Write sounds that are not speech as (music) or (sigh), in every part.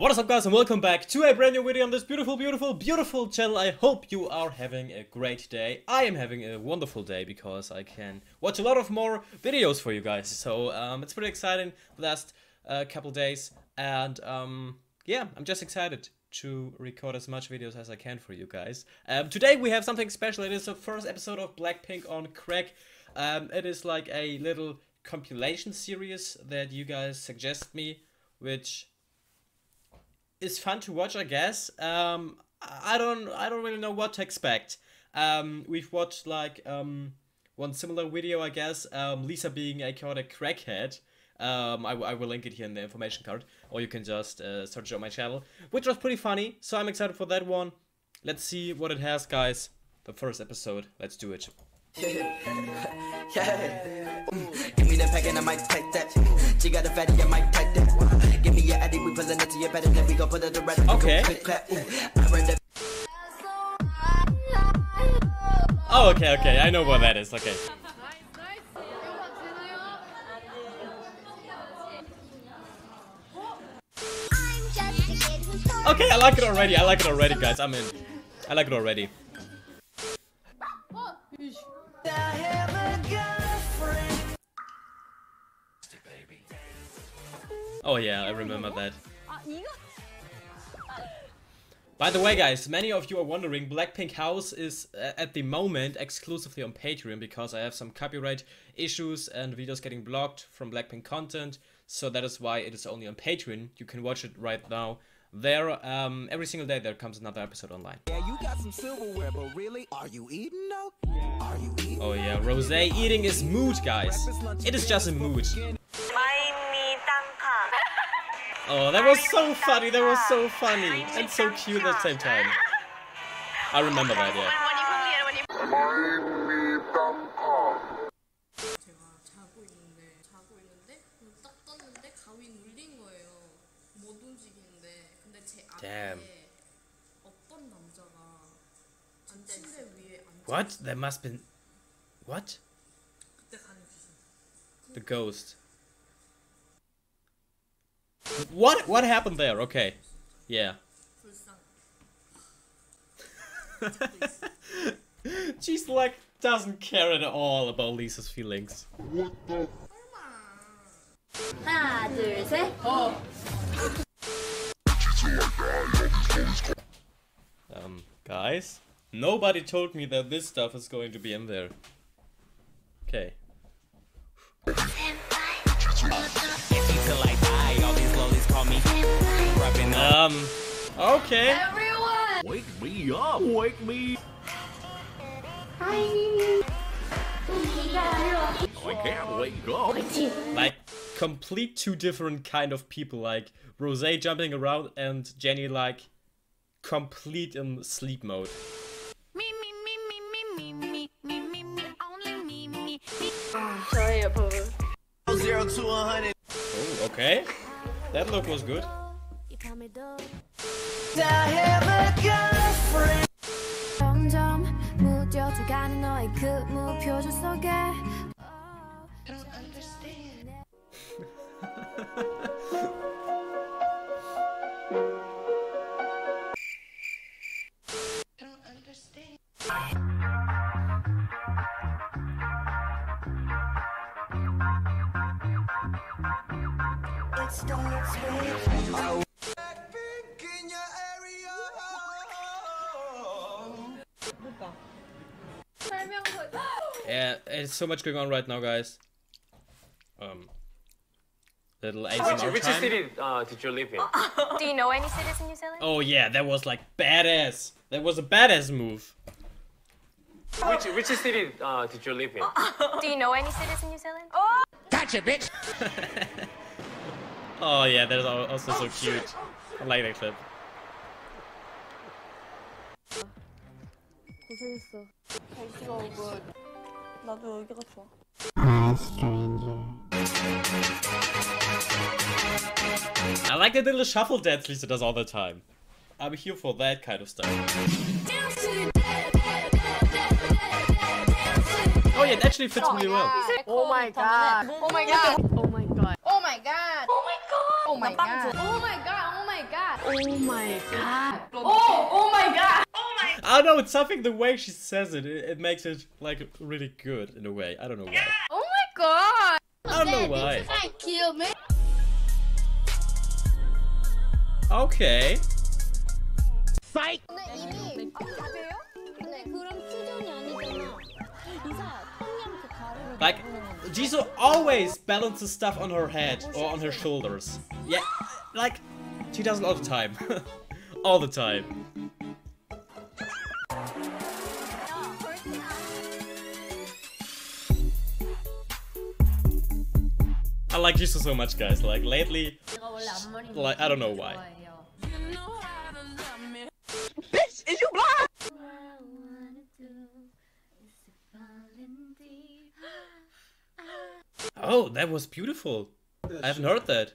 What is up guys and welcome back to a brand new video on this beautiful, beautiful, beautiful channel. I hope you are having a great day. I am having a wonderful day because I can watch a lot of more videos for you guys. So um, it's pretty exciting the last uh, couple days and um, yeah, I'm just excited to record as much videos as I can for you guys. Um, today we have something special. It is the first episode of Blackpink on Crack. Um, it is like a little compilation series that you guys suggest me, which is fun to watch, I guess. Um, I don't, I don't really know what to expect. Um, we've watched like um, one similar video, I guess. Um, Lisa being a chaotic crackhead. Um, I, I will link it here in the information card, or you can just uh, search it on my channel, which was pretty funny. So I'm excited for that one. Let's see what it has, guys. The first episode. Let's do it. Yeah. Give me the pack and I might take that. She got a fatty, I might take that. Give me your addy, we pulling it to your bed and then we go put it around. Okay. Click, clap. Ooh, I read the Oh, okay, okay. I know what that is. Okay. Okay, I like it already. I like it already, guys. I'm in. I like it already. Oh yeah, I remember that. (laughs) By the way, guys, many of you are wondering, Blackpink House is uh, at the moment exclusively on Patreon because I have some copyright issues and videos getting blocked from Blackpink content. So that is why it is only on Patreon. You can watch it right now. There, um, every single day there comes another episode online. Yeah, you got some silverware, but really, are you eating though? Are you eating? Oh yeah, Rosé eating is mood, guys. It is just a mood. (laughs) Oh, that was so funny. That was so funny. And so cute at the same time. (laughs) I remember that, yeah. Damn. What? There must be. What? 그때 가는 귀신. The ghost. What? What happened there? Okay. Yeah. 불쌍. (laughs) She's like doesn't care at all about Lisa's feelings. 하나 둘 셋. Um, guys, nobody told me that this stuff is going to be in there. Okay. If you feel like I, all these lollies call me rubbing up. Um. Okay. Everyone. Wake me up, wake me. Hi. I can't wake up. Like complete two different kind of people. Like Rosé jumping around and Jennie like complete in sleep mode. Me, me, me, me, me, me, me, me, okay. That look was good. (laughs) Yeah, it's so much going on right now, guys. Um. Little Which, ASMR which time. city uh, did you live in? (laughs) Do you know any cities in New Zealand? Oh yeah, that was like badass. That was a badass move. Which, which city uh, did you live in? (laughs) Do you know any cities in New Zealand? Oh (laughs) yeah, that is al- also so cute. I like that clip. 고생했어. 날씨가 오고 나도 여기가 좋아. I like the little shuffle dance Lisa does all the time. I'm here for that kind of stuff. Oh yeah, it actually fits really well. Oh my god. Oh my god. Oh my god. Oh my god. Oh my god. Oh, oh my god. Oh my god. Oh my god. Oh, oh my god. Oh, oh my god. I don't know, it's something the way she says it, it, it makes it like really good in a way. I don't know why. Oh my god! I don't know why. I kill me. Okay. Psych. Like, Jisoo always balances stuff on her head or on her shoulders. Yeah, like, she does it all the time. (laughs) all the time. I like Jisoo so much, guys. Like, lately, like, I don't know why. Bitch, is you blind? Oh, that was beautiful. I haven't heard that.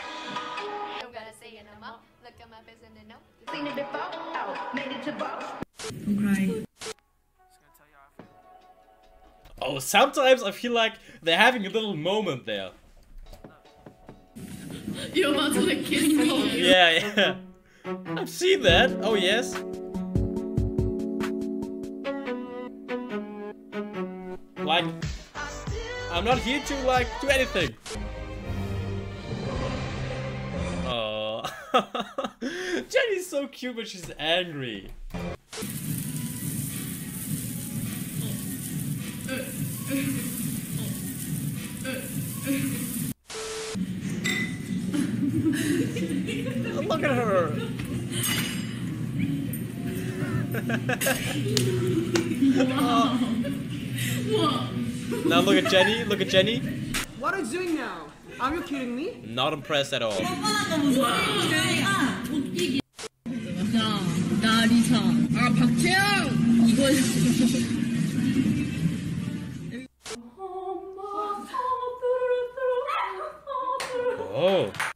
Look at my face and they know. seen it before. Oh, made it to both. Oh, sometimes I feel like they're having a little moment there. You're about to like kiss me. Yeah, yeah. I've seen that. Oh, yes. Like, I'm not here to, like, do anything. (laughs) Jennie's so cute, but she's angry. (laughs) Look at her. (laughs) Now look at Jennie. Look at Jenny. What are you doing now? Are you kidding me? Not impressed at all. 나 리사. 아 박채영. 이거 Oh. Oh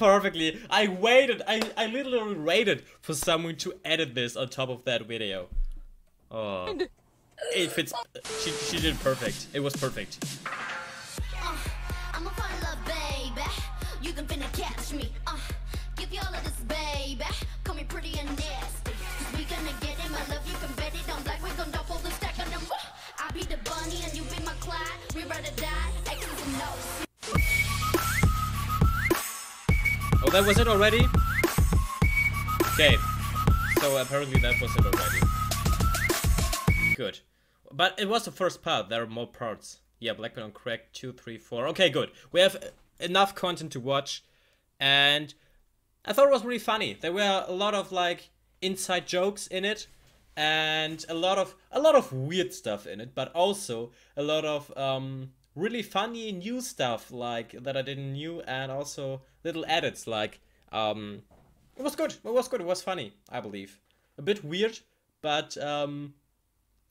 perfectly. I waited. I I literally waited for someone to edit this on top of that video. Oh. It fits. She she did perfect. It was perfect. I'm a fun little baby. You can finna catch me. Uh, give you all of this, baby. Call me pretty and nasty. We gonna get it, my love. You can bet it on black. We gon' double the stack on them. I be the Bonnie and you be my Clyde. We or die. X's and O's. That was it already? Okay. So apparently that was it already. Good. But it was the first part. There are more parts. Yeah, Blackpink on Crack two, three, four. Okay, good. We have enough content to watch. And I thought it was really funny. There were a lot of like inside jokes in it and a lot of a lot of weird stuff in it, but also a lot of um really funny new stuff like that I didn't knew and also little edits like um it was good. It was good. It was funny, I believe. A bit weird, but um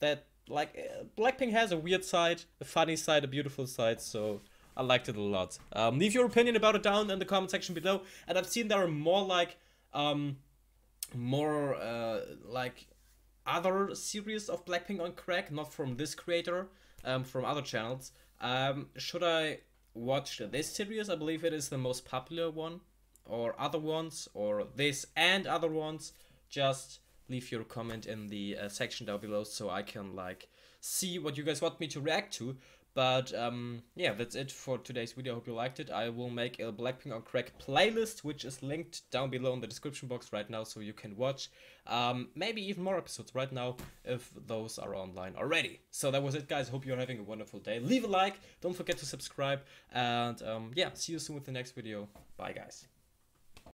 that like uh, Blackpink has a weird side, a funny side, a beautiful side, so I liked it a lot. Um, leave your opinion about it down in the comment section below. And I've seen there are more like um more uh like other series of Blackpink on crack, not from this creator, um from other channels. Um should I watch this series? I believe it is the most popular one or other ones or this and other ones. Just leave your comment in the uh, section down below so I can like see what you guys want me to react to. But um, yeah, that's it for today's video. I hope you liked it. I will make a Blackpink on Crack playlist, which is linked down below in the description box right now, so you can watch um, maybe even more episodes right now if those are online already. So that was it, guys. Hope you're having a wonderful day. Leave a like. Don't forget to subscribe. And um, yeah, see you soon with the next video. Bye, guys.